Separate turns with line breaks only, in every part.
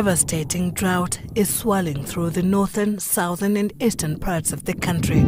devastating drought is swirling through the northern, southern, and eastern parts of the country.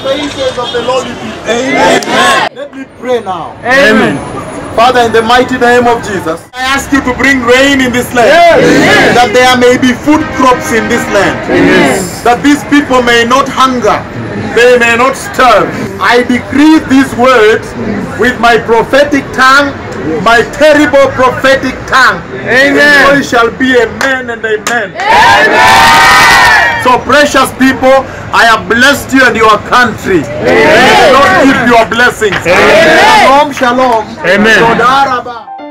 Smile on the faces of the lowly people.
Amen.
Let me pray now.
Amen.
Father, in the mighty name of Jesus, I ask you to bring rain in this land. That there may be food crops in this land. That these people may not hunger. They may not starve. I decree these words with my prophetic tongue, my terrible prophetic tongue.
Amen.
And so shall be amen and a man. amen. So precious people, I have blessed you and your country. May the Lord give your blessings. Shalom, shalom.
Amen.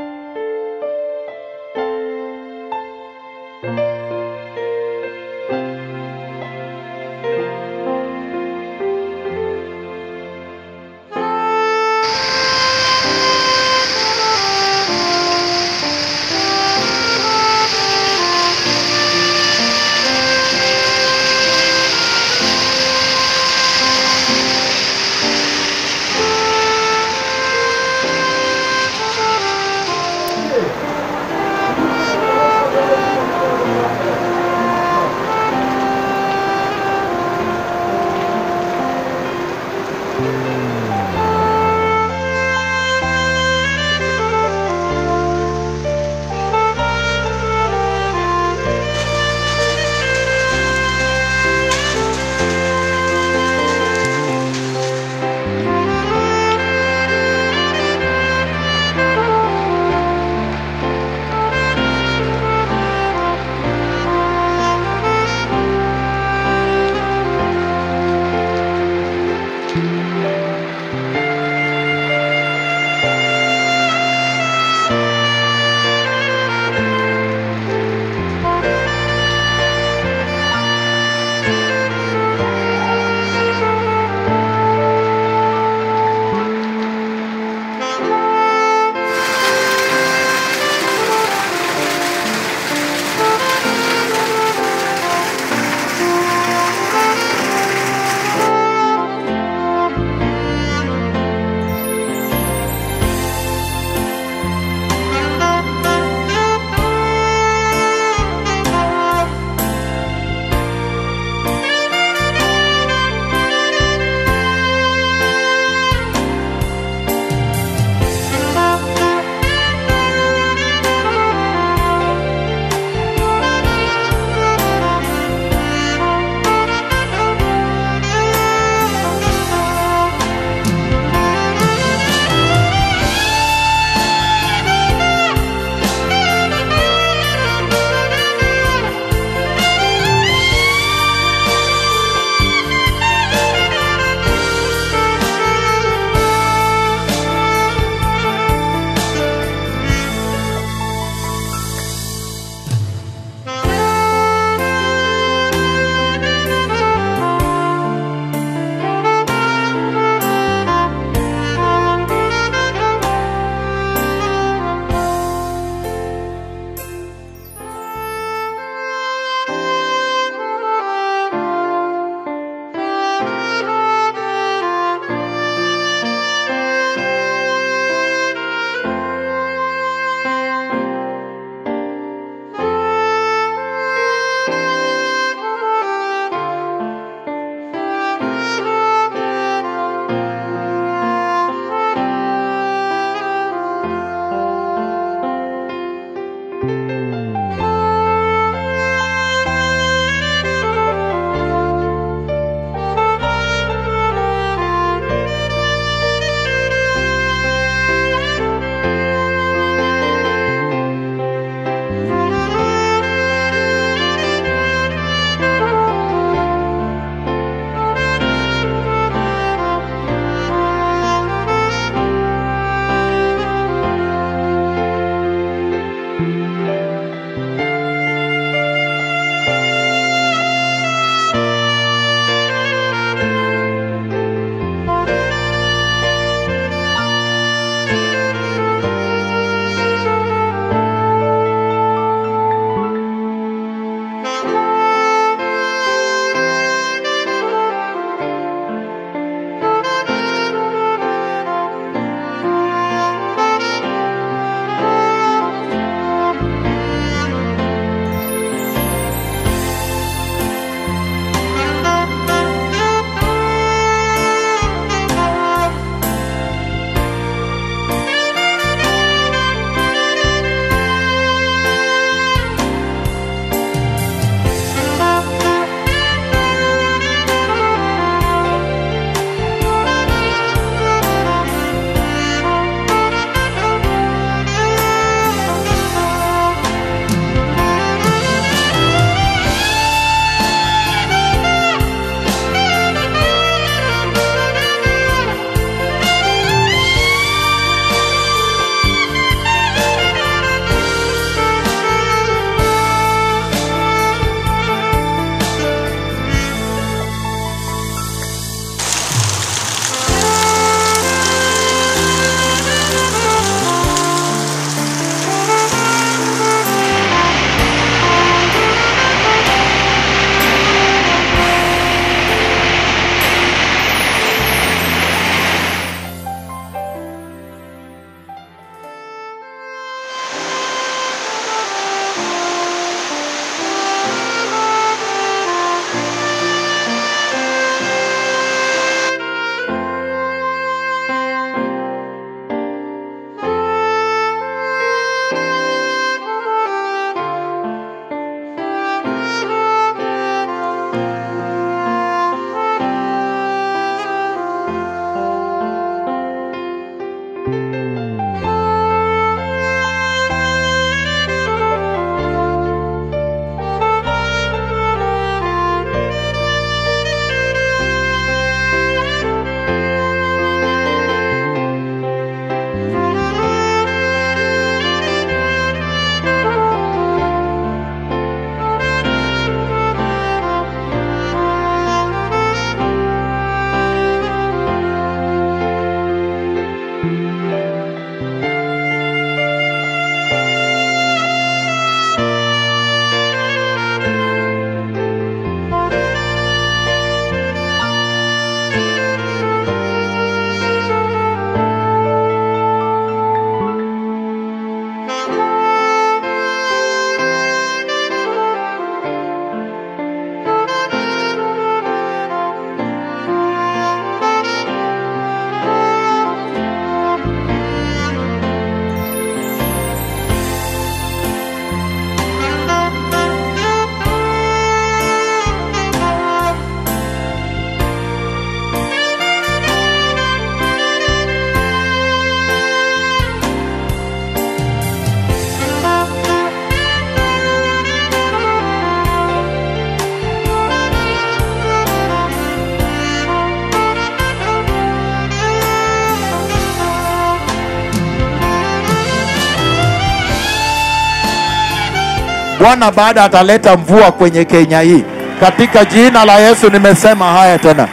Bwana baada ataleta mvua kwenye Kenya hii. Katika jina la Yesu nimesema haya tena,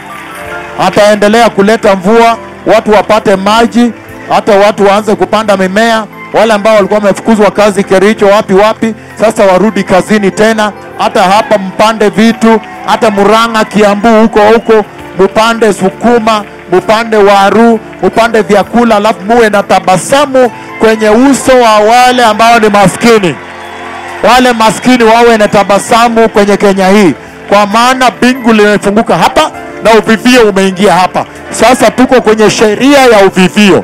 ataendelea kuleta mvua, watu wapate maji, hata watu waanze kupanda mimea. Wale ambao walikuwa wamefukuzwa kazi Kericho, wapi wapi, sasa warudi kazini tena. Hata hapa mpande vitu, hata Murang'a, Kiambu, huko huko mupande sukuma, mupande waru, mupande vyakula, alafu muwe na tabasamu kwenye uso wa wale ambao ni maskini wale maskini wawe na tabasamu kwenye Kenya hii, kwa maana bingu limefunguka hapa na uvivio umeingia hapa. Sasa tuko kwenye sheria ya uvivio.